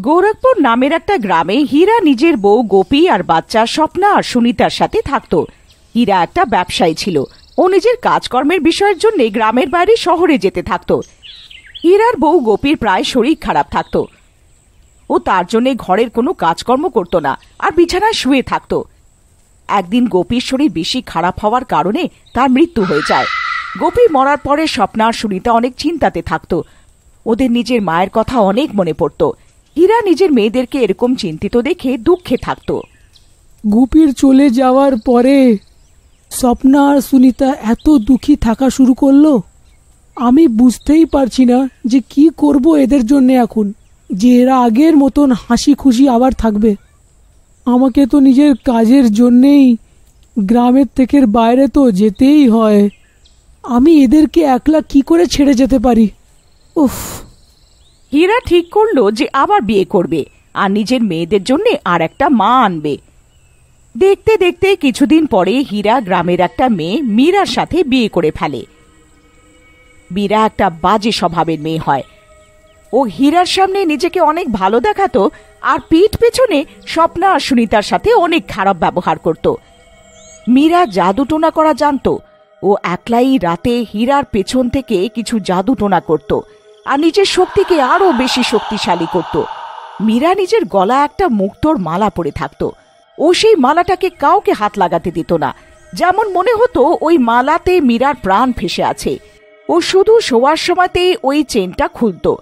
গোরখপুর নামের একটা গ্রামে হীরা নিজের বউ গোপী আর বাচ্চা স্বপ্না আর সুনিতার সাথে থাকতো। হীরা একটা ব্যবসায়ী ছিল। ও নিজের কাজকর্মের বিষয়ের জন্য গ্রামের বাইরে শহরে যেতে থাকতো। হীরার বউ গোপীর প্রায় শরীর খারাপ থাকতো। ও তার জন্য ঘরের কোনো কাজকর্ম করতো না আর বিছানায় শুয়ে থাকতো। একদিন গোপীর শরীর বেশি খারাপ হওয়ার কারণে তার মৃত্যু হয়ে যায়। গোপী মরার পরে স্বপ্না আর সুনিতা অনেক চিন্তাতে থাকতো। ওদের নিজের মায়ের কথা অনেক মনে পড়তো। হীরা নিজের মেয়েদেরকে এরকম চিন্তিত দেখে দুঃখে থাকতো। গুপির চলে যাওয়ার পরে স্বপ্না আর সুনিতা এত দুঃখী থাকা শুরু করল। আমি বুঝতেই পারছি না যে কি করব এদের জন্য এখন, যে এরা আগের মতন হাসি খুশি আবার থাকবে। আমাকে তো নিজের কাজের জন্যেই গ্রামের থেকে বাইরে তো যেতেই হয়। আমি এদেরকে একলা কি করে ছেড়ে যেতে পারি? উফ। হীরা ঠিক করল যে আবার বিয়ে করবে, আর নিজের মেয়েদের জন্য আর একটা মা আনবে। দেখতে দেখতে কিছুদিন পরে হীরা গ্রামের একটা মেয়ে মীরার সাথে বিয়ে করে ফেলে। মীরা একটা বাজে স্বভাবের মেয়ে হয়। ও হীরার সামনে নিজেকে অনেক ভালো দেখাতো, আর পিঠ পেছনে স্বপ্না আর সুনিতার সাথে অনেক খারাপ ব্যবহার করত। মীরা জাদুটোনা করা জানতো। ও একলাই রাতে হীরার পেছন থেকে কিছু জাদুটোনা করত। আর নিজের শক্তিকে আরও বেশি শক্তিশালী করত। মীরা নিজের গলা একটা মুক্তোর মালা পরে থাকতো। ও সেই মালাটাকে কাউকে হাত লাগাতে দিত না। যেমন মনে হতো ওই মালাতে মীরার প্রাণ ফেসে আছে। ও শুধু শোয়ার সময়তেই ওই চেনটা খুলত।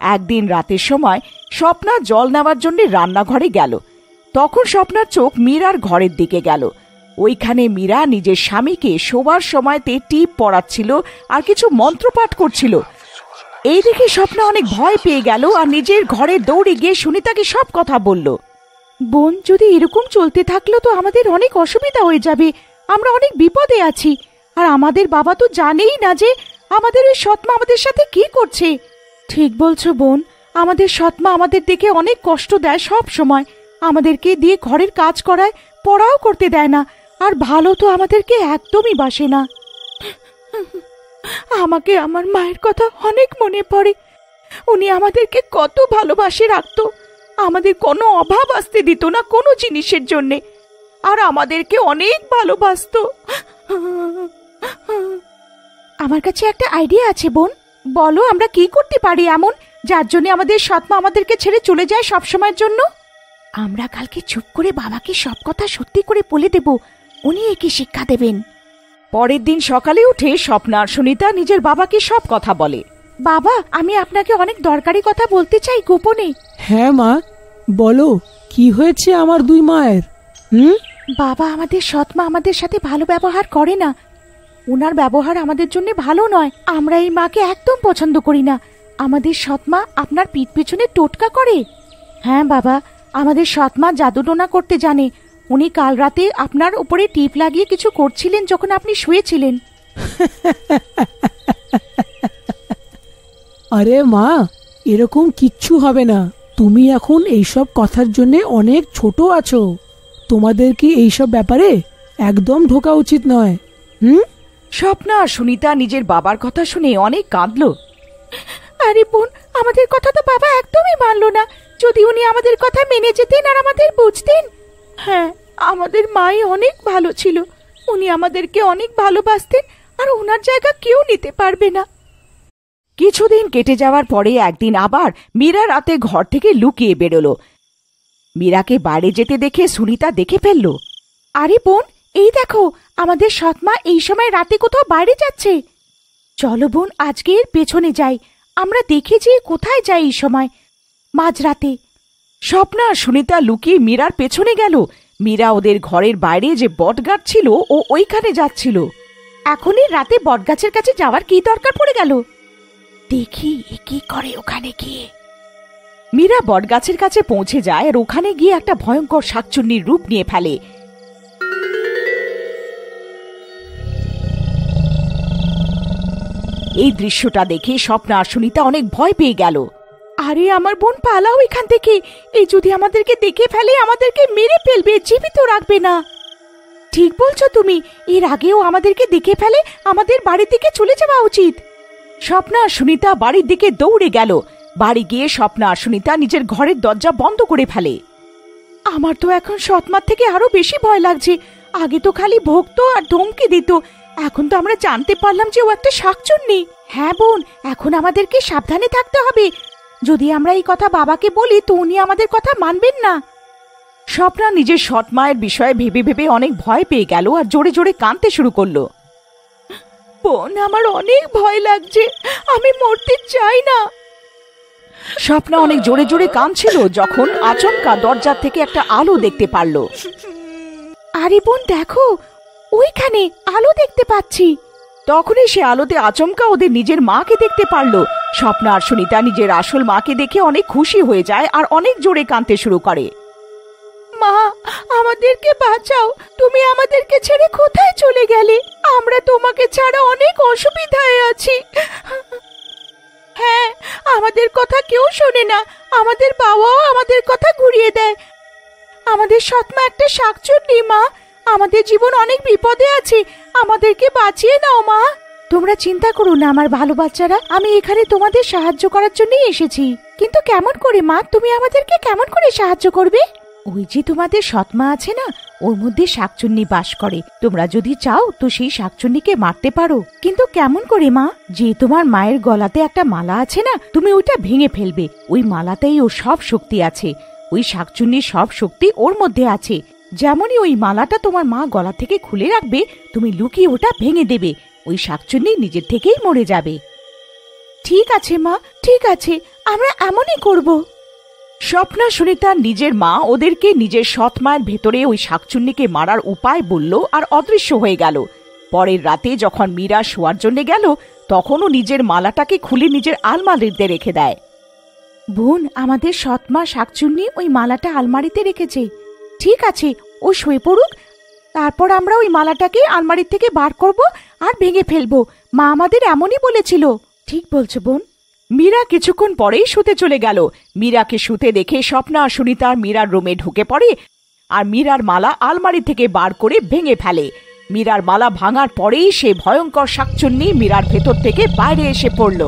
একদিন রাতের সময় স্বপ্না জল নেওয়ার জন্য রান্নাঘরে গেল। তখন স্বপ্নার চোখ মীরার ঘরের দিকে গেল। ওইখানে মীরা নিজের স্বামীকে শোবার সময়তে টিপ পড়াচ্ছিল আর কিছু মন্ত্রপাঠ করছিল। এই দেখে স্বপ্না অনেক ভয় পেয়ে গেল আর নিজের ঘরে দৌড়ে গিয়ে সুনিতাকে সব কথা বলল। বোন, যদি এরকম চলতে থাকল তো আমাদের অনেক অসুবিধা হয়ে যাবে। আমরা অনেক বিপদে আছি। আর আমাদের বাবা তো জানেই না যে আমাদের ওই সৎমা আমাদের সাথে কি করছে। ঠিক বলছো বোন, আমাদের সৎমা আমাদের দেখে অনেক কষ্ট দেয় সব সময়। আমাদেরকে দিয়ে ঘরের কাজ করায় পড়াও করতে দেয় না। আর ভালো তো আমাদেরকে একদমই বাসে না। আমাকে আমার মায়ের কথা অনেক মনে পড়ে। উনি আমাদেরকে কত ভালোবাসে রাখতো। আমাদের কোনো অভাব আসতে দিত না কোনো জিনিসের জন্যে। আর আমাদেরকে অনেক ভালোবাসতো। আমার কাছে একটা আইডিয়া আছে বোন। বলো আমরা কি করতে পারি এমন, যার জন্য আমাদের সৎমা আমাদেরকে ছেড়ে চলে যায় সব সময়ের জন্য? আমরা কালকে চুপ করে বাবাকে সব কথা সত্যি করে বলে দেব। উনি একে শিক্ষা দেবেন। পরের দিন সকালে উঠে স্বপ্নার সুনিতা নিজের বাবাকে সব কথা বলে। বাবা আমি আপনাকে অনেক দরকারি কথা বলতে চাই গোপনে। হ্যাঁ মা। বলো কি হয়েছে আমার দুই মায়ের? হুম? বাবা আমাদের সৎমা আমাদের সাথে ভালো ব্যবহার করে না। ওনার ব্যবহার আমাদের জন্য ভালো নয়। আমরা এই মাকে একদম পছন্দ করি না। আমাদের সৎমা আপনার পিঠ পেছনে টোটকা করে। হ্যাঁ বাবা। আমাদের সৎমা জাদুটোনা করতে জানে। উনি কাল রাতে আপনার উপরে টিপ লাগিয়ে কিছু করছিলেন যখন আপনি শুয়েছিলেন। আরে মা এরকম কিচ্ছু হবে না। তুমি এখন এইসব কথার জন্য অনেক ছোট আছো। তোমাদের কি এইসব ব্যাপারে একদম ঢোকা উচিত নয় হুম? স্বপ্না আর সুনিতা নিজের বাবার কথা শুনে অনেক কাঁদলো। আরে বোন আমাদের কথা তো বাবা একদমই মানলো না। যদি উনি আমাদের কথা মেনে যেতেন আর আমাদের বুঝতেন হ্যাঁ আমাদের মাই অনেক ভালো ছিল। উনি আমাদেরকে অনেক ভালোবাসতেন আর ওনার জায়গা কেউ নিতে পারবে না। কিছুদিন কেটে যাওয়ার পরে একদিন আবার মীরা রাতে ঘর থেকে লুকিয়ে বেরোলো। মীরাকে বাড়ি যেতে দেখে সুনিতা দেখে ফেলল। আরে বোন, এই দেখো, আমাদের সৎমা এই সময় রাতে কোথাও বাইরে যাচ্ছে। চলো বোন, আজকে এর পেছনে যাই। আমরা দেখে যে কোথায় যাই এই সময়। মাঝরাতে স্বপ্না আর সুনিতা লুকিয়ে মীরার পেছনে গেল। মীরা ওদের ঘরের বাইরে যে বটগাছ ছিল, ও ওইখানে যাচ্ছিল। এখনই রাতে বটগাছের কাছে যাওয়ার কি দরকার পড়ে গেল? দেখি কি করে ওখানে গিয়ে। মীরা বটগাছের কাছে পৌঁছে যায় আর ওখানে গিয়ে একটা ভয়ঙ্কর শাকচুন্নির রূপ নিয়ে ফেলে। এই দৃশ্যটা দেখে স্বপ্না আর সুনিতা অনেক ভয় পেয়ে গেল। আরে, আমার বোন পালাও এখান থেকে। এই যদি আমাদেরকে দেখে ফেলে, আমাদেরকে মেরে ফেলবে, জীবিত রাখবে না। ঠিক বলছো তুমি, এর আগেও আমাদেরকে দেখে ফেলে, আমাদের বাড়ির দিকে চলে যাওয়া উচিত। স্বপ্না সুনিতা বাড়ির দিকে দৌড়ে গেল। বাড়ি গিয়ে স্বপ্না সুনিতা নিজের ঘরের দরজা বন্ধ করে ফেলে। আমার তো এখন সৎমার থেকে আরও বেশি ভয় লাগছে। আগে তো খালি ভক্ত আর ধমকে দিত। এখন তো আমরা জানতে পারলাম যে ও একটা শাকচুন্নি। হ্যাঁ বোন, এখন আমাদেরকে সাবধানে থাকতে হবে। যদি আমরা এই কথা বাবাকে বলি, তো উনি আমাদের কথা মানবেন না। স্বপ্না নিজের সৎ মায়ের বিষয়ে ভেবে ভেবে অনেক ভয় পেয়ে গেল আর জোরে জোরে কাঁদতে শুরু করল। বোন, আমার অনেক ভয় লাগছে। আমি মরতে চাই না। স্বপ্না অনেক জোরে জোরে কাঁদছিল যখন আচমকা দরজার থেকে একটা আলো দেখতে পারল। আরে বোন, দেখো, ওইখানে আলো দেখতে পাচ্ছি। তখনই সে আলোতে আচমকা ওদের নিজের মাকে দেখতে পারল। স্বপ্না আর সুনিতা নিজের আসল মাকে দেখে অনেক খুশি হয়ে যায় আর অনেক জোরে কাঁদতে শুরু করে। মা, আমাদেরকে বাঁচাও। তুমি আমাদেরকে ছেড়ে কোথায় চলে গেলে? আমরা তোমাকে ছাড়া অনেক অসুবিধায় আছি। হ্যাঁ আমাদের কথা কেউ শোনে না। আমাদের বাবাও আমাদের কথা ঘুরিয়ে দেয়। আমাদের সৎমা একটা শাকচুন্নি, মা। আমাদের জীবন অনেক বিপদে আছে। আমাদেরকে বাঁচিয়ে নাও, মা। তোমরা চিন্তা করো না, আমার ভালো বাচ্চারা। আমি এখানে তোমাদের সাহায্য করার জন্যই এসেছি। কিন্তু কেমন করে, মা? তুমি আমাদেরকে কেমন করে সাহায্য করবে? ওই যে তোমাদের সৎমা আছে না, ওর মধ্যে শাকচুন্নি বাস করে। তোমরা যদি চাও, তো সেই শাকচুন্নিকে মারতে পারো। কিন্তু কেমন করে, মা? যে তোমার মায়ের গলাতে একটা মালা আছে না, তুমি ওইটা ভেঙে ফেলবে। ওই মালাতেই ওর সব শক্তি আছে। ওই শাকচুন্নির সব শক্তি ওর মধ্যে আছে। যেমনই ওই মালাটা তোমার মা গলা থেকে খুলে রাখবে, তুমি লুকিয়ে ওটা ভেঙে দেবে। ওই শাকচুন্নি নিজের থেকেই মরে যাবে। ঠিক আছে মা, ঠিক আছে, আমরা এমনই করব। স্বপ্না সুনিতা নিজের মা ওদেরকে নিজের সৎ মায়ের ভেতরে ওই শাকচুন্নিকে মারার উপায় বলল আর অদৃশ্য হয়ে গেল। পরের রাতে যখন মীরা শোয়ার জন্য গেল, তখনও নিজের মালাটাকে খুলে নিজের আলমারিতে রেখে দেয়। বোন, আমাদের সৎমা শাকচুন্নি ওই মালাটা আলমারিতে রেখেছে। ঠিক আছে, ও শুয়ে পড়ুক। তারপর আমরা ওই মালাটাকে আলমারি থেকে বার করব আর ভেঙে ফেলব। মা আমাদের এমনই বলেছিল। ঠিক বলছো, বোন। মীরা কিছুক্ষণ পরেই শুতে চলে গেল। মীরাকে শুতে দেখে স্বপ্না আর মীরার রুমে ঢুকে পড়ে আর মীরার মালা আলমারি থেকে বার করে ভেঙে ফেলে। মীরার মালা ভাঙার পরেই সে ভয়ঙ্কর শাকচুন্নি মীরার ভেতর থেকে বাইরে এসে পড়ল।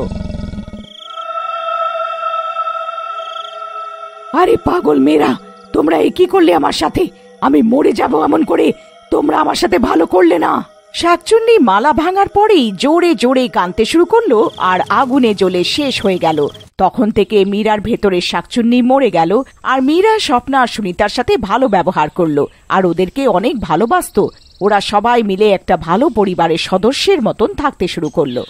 আরে পাগল মেয়েরা তোমরা এ কি করলে আমার সাথে? আমি মরে যাব এমন করে তোমরা আমার সাথে ভালো করলে না। শাকচুন্নি মালা ভাঙার পরেই জোরে জোরে কানতে শুরু করল আর আগুনে জ্বলে শেষ হয়ে গেল। তখন থেকে মীরার ভেতরে শাকচুন্নি মরে গেল আর মীরা, স্বপ্না আর সুনিতার সাথে ভালো ব্যবহার করল আর ওদেরকে অনেক ভালোবাসতো। ওরা সবাই মিলে একটা ভালো পরিবারের সদস্যের মতন থাকতে শুরু করল।